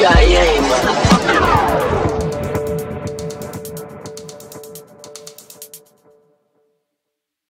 yeah, yeah.